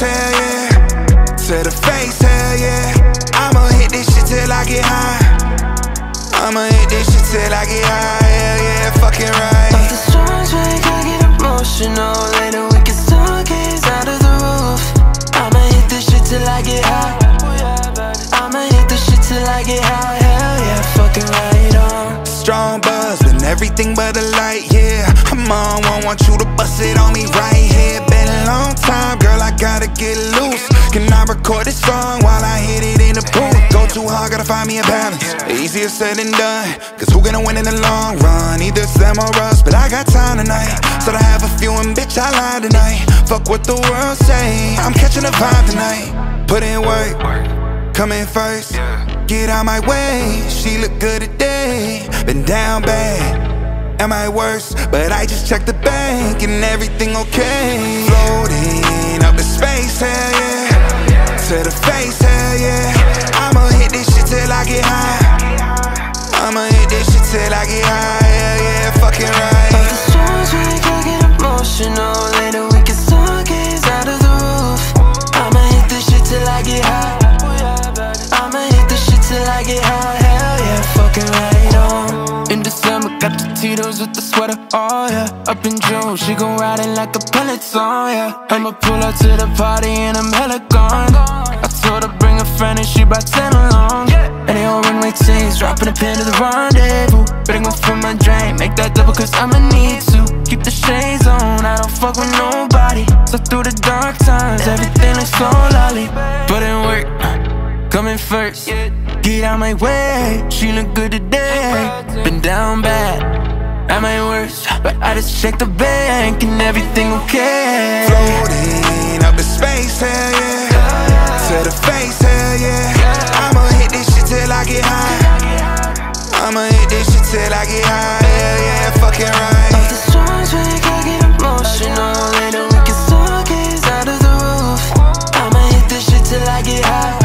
To the face, hell yeah. I'ma hit this shit till I get high. I'ma hit this shit till I get high, hell yeah, fucking right. Off the songs make I get emotional. Later we can stargaze out of the roof. I'ma hit this shit till I get high. I'ma hit this shit till I get high. Hell yeah, fucking right on. Strong buzz, been everything but a light, yeah. I'm on one, want you to bust it on me right here. Been a long time, girl, I gotta get loose. Can I record this song while I hit it in the booth? Go too hard, gotta find me a balance. Easier said than done, cause who gonna win in the long run? Either Sam or us, but I got time tonight. So I have a few and bitch, I lie tonight. Fuck what the world say, I'm catching a vibe tonight. Put in work, come in first. Get out my way, she look good today. Been down bad, am I worse? But I just checked the bank and everything okay. Floating up in space, hell yeah. To the face, hell yeah. I'ma hit this shit till I get high. I'ma hit this shit till I get high, hell yeah, fucking right. Tito's with the sweater, oh yeah. Up in June, she gon' ride it like a peloton, yeah. I'ma pull up to the party and I'm hella gone. I told her bring a friend and she brought 10 along. And they all runway teams, dropping a pin to the rendezvous. Better go fill my drain, make that double cause I'ma need to. Keep the shades on, I don't fuck with nobody. So through the dark times, everything looks so lovely. Put in work, uh, coming first. Get out my way, she look good today. But I just checked the bank and everything okay. Floating up in space, hell yeah. To the face, hell yeah. I'ma hit this shit till I get high. I'ma hit this shit till I get high, hell yeah, fucking Off right. the songs make I get emotional. Later we can stargaze out of the roof. I'ma hit this shit till I get high.